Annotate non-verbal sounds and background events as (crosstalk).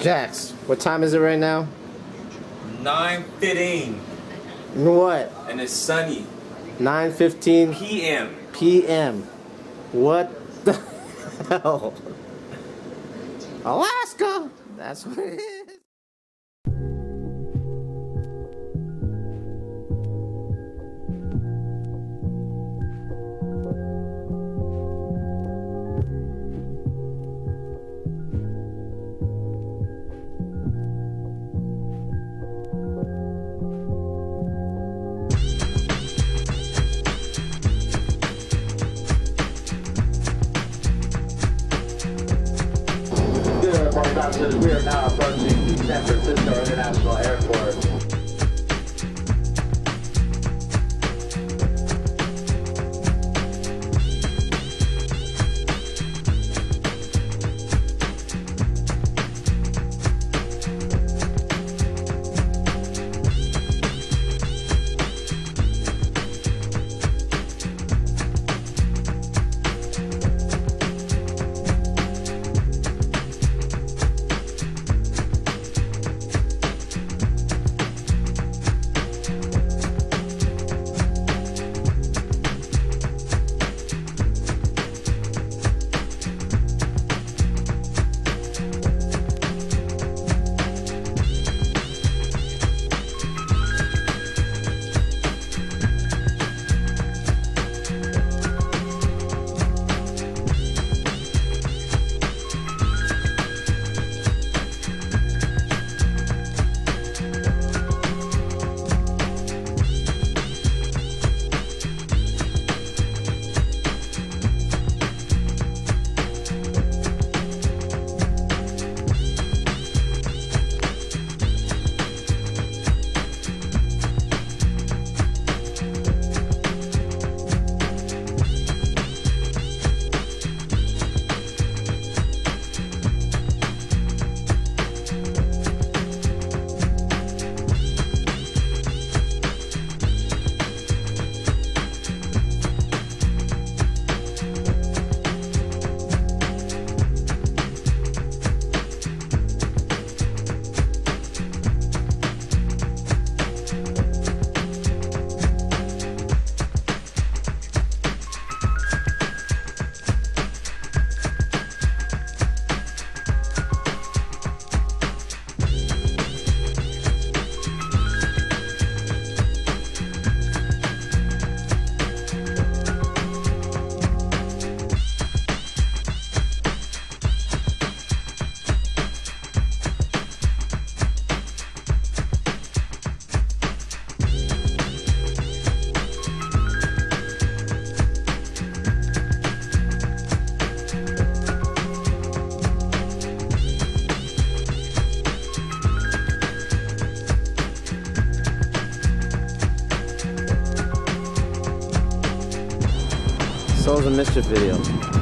Jax, what time is it right now? 9.15 What? and it's sunny. 9.15 PM. p.m. What the (laughs) hell? Alaska! That's what it is. We are now approaching San Francisco International Airport. Souls of Mischief video.